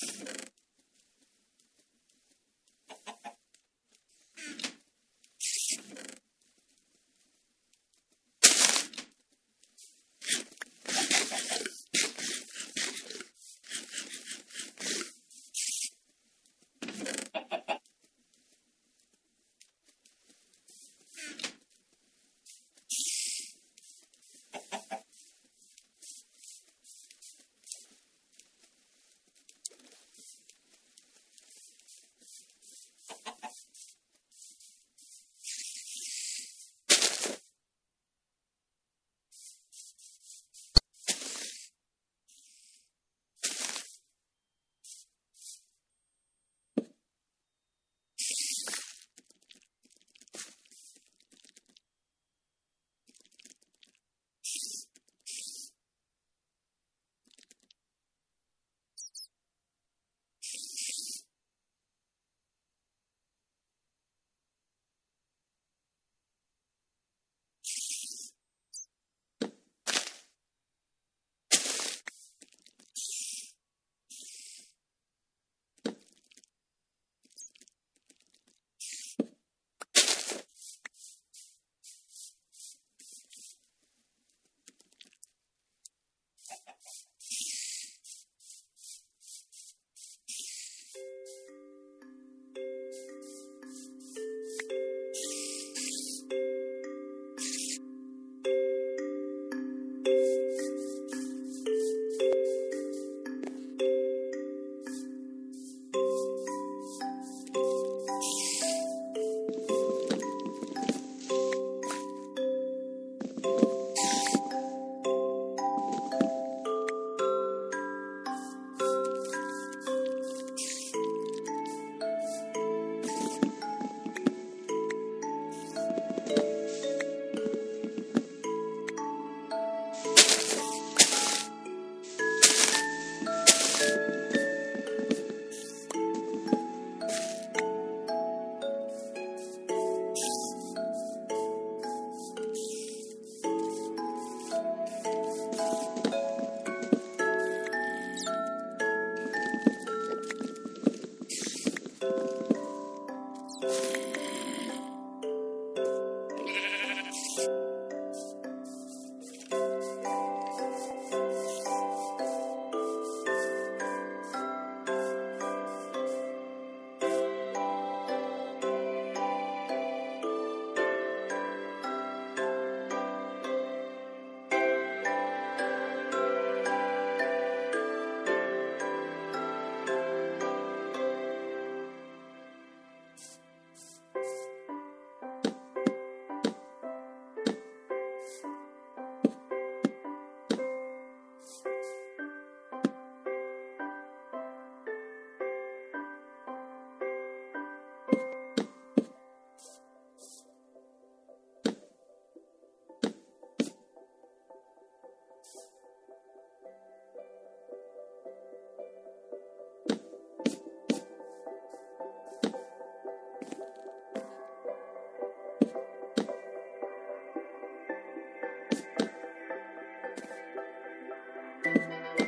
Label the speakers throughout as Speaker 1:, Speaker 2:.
Speaker 1: Thank you. Thank you.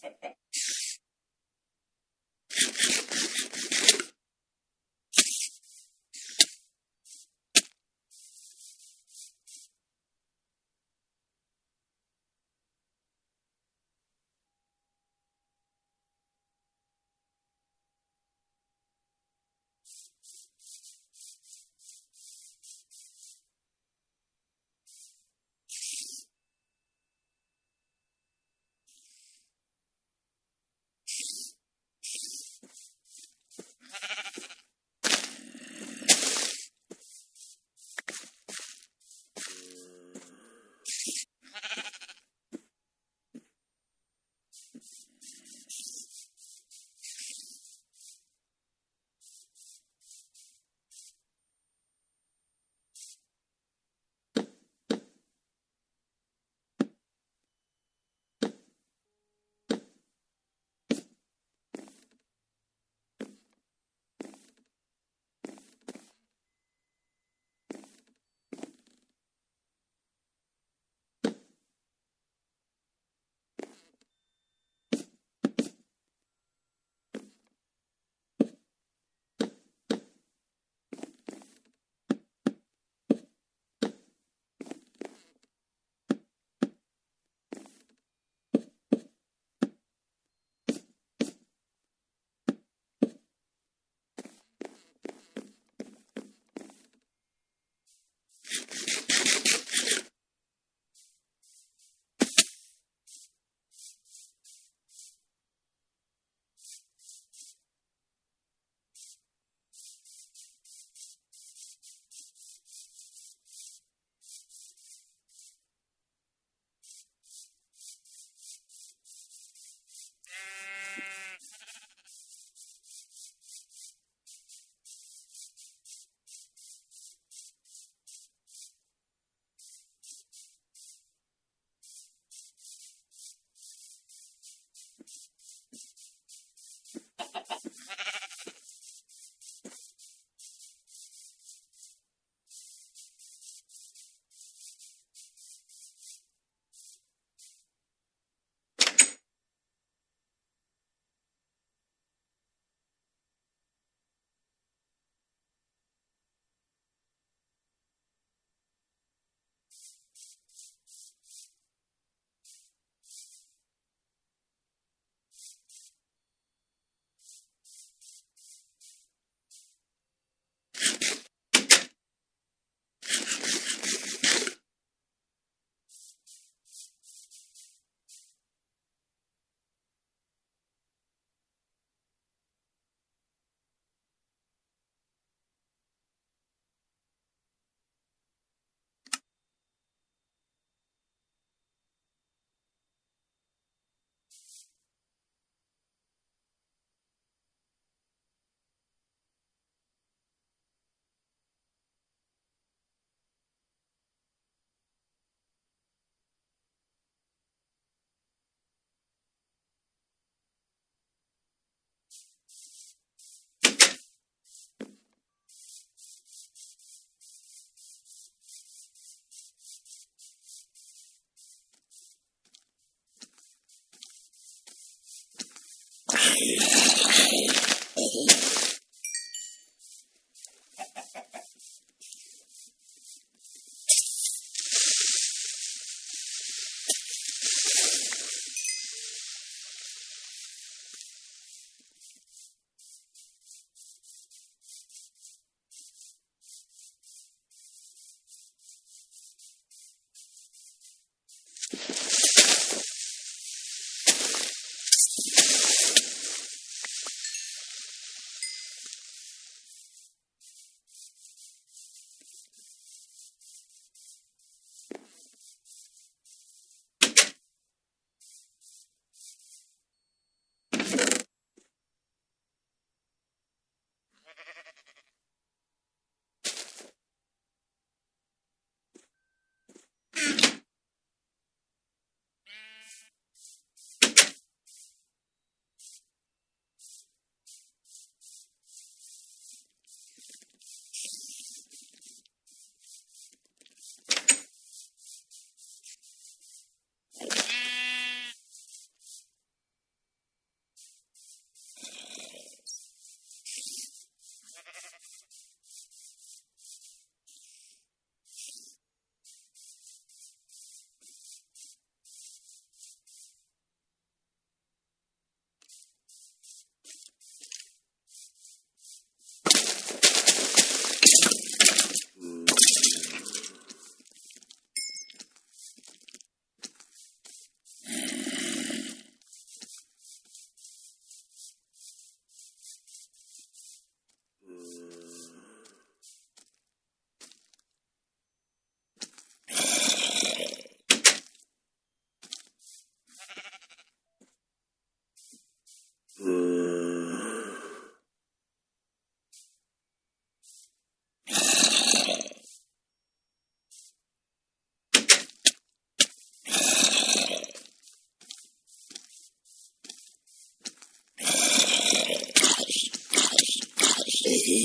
Speaker 1: してって。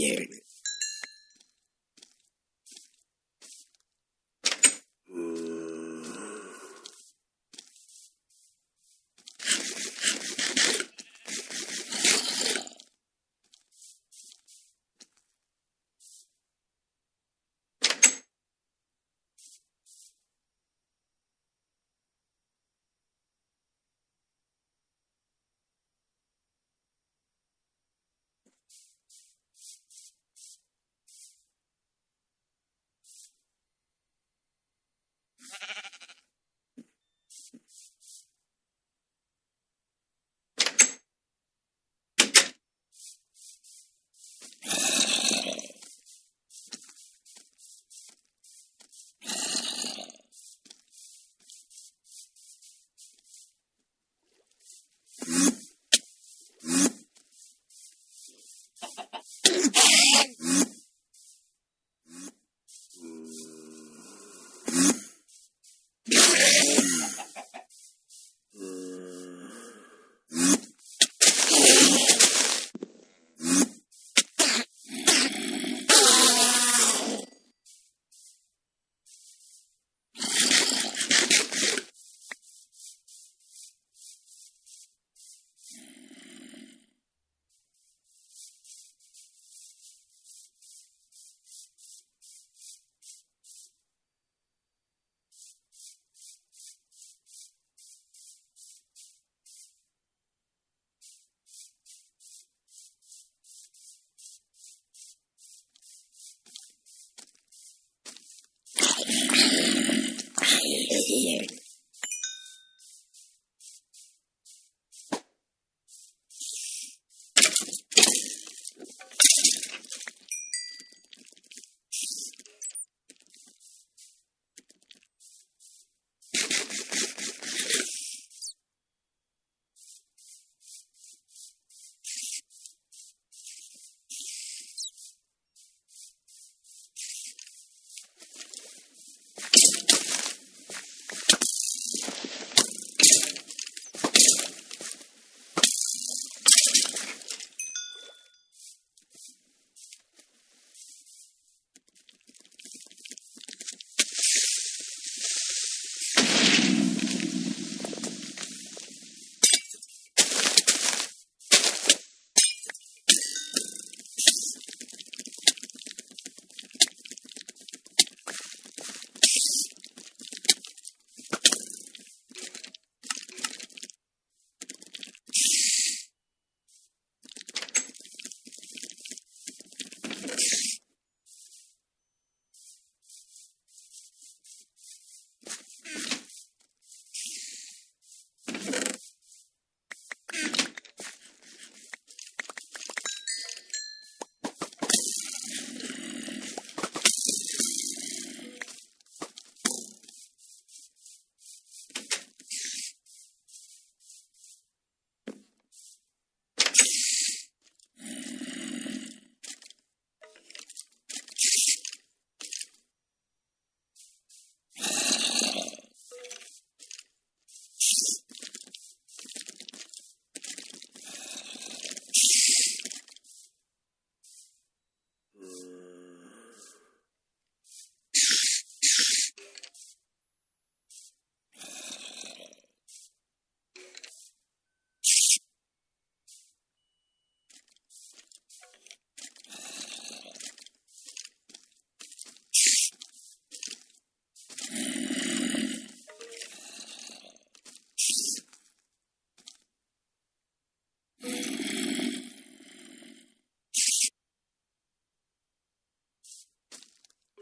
Speaker 1: you.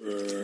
Speaker 1: Uh...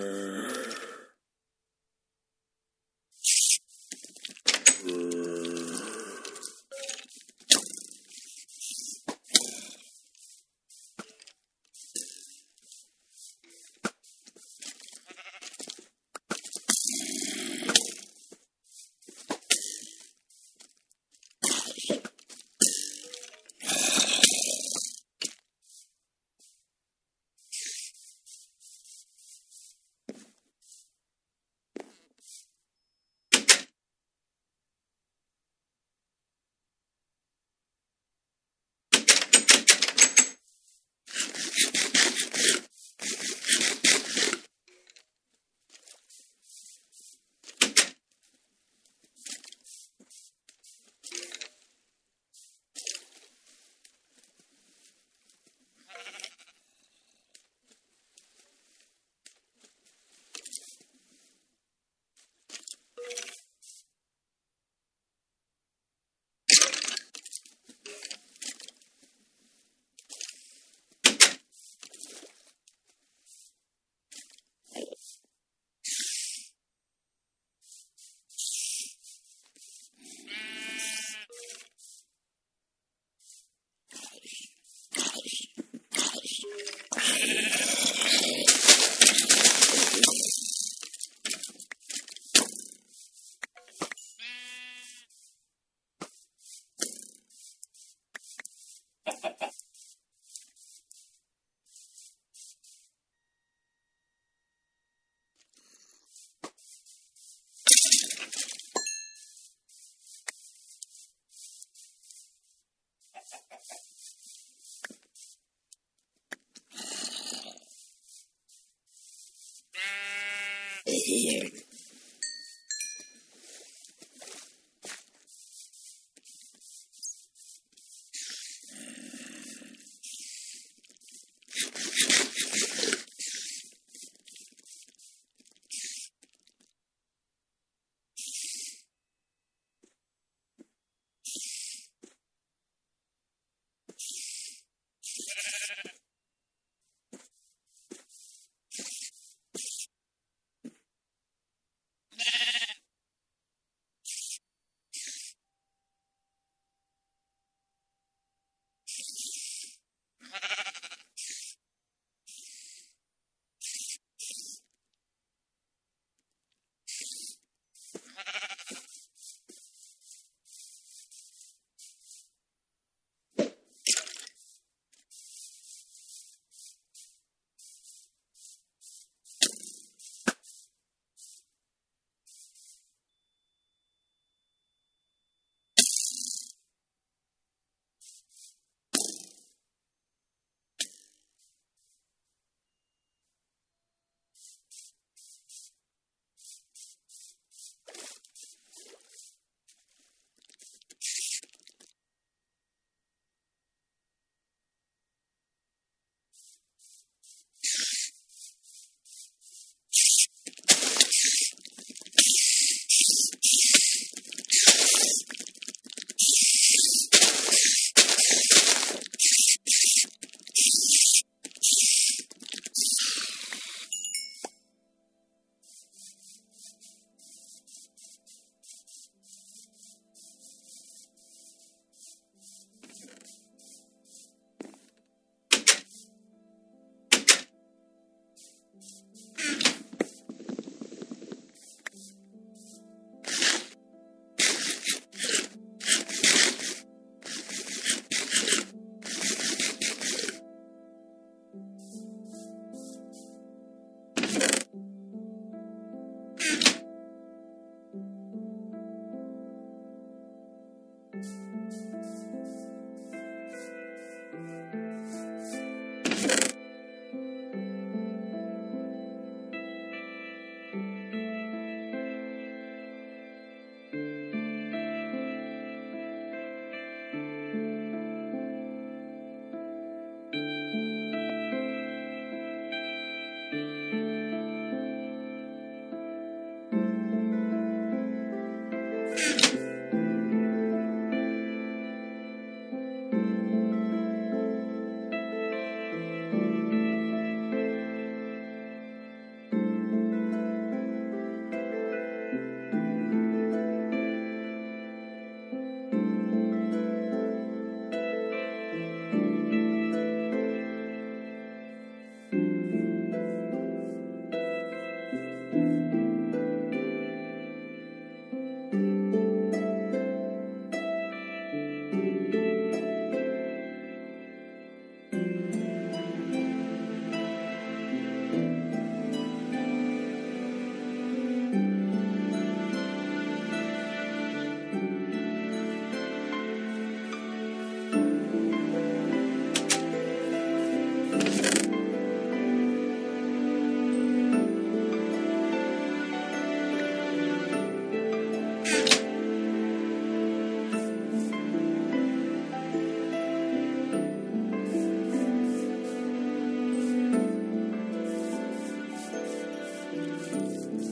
Speaker 1: Thank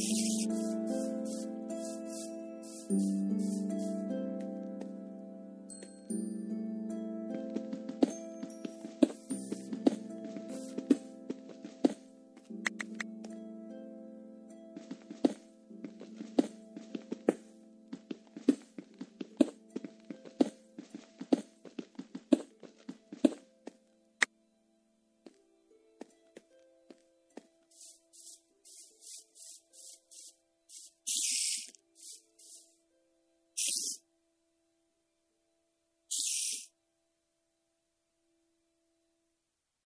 Speaker 1: you.